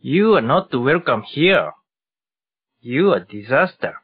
You are not welcome here. You are disaster.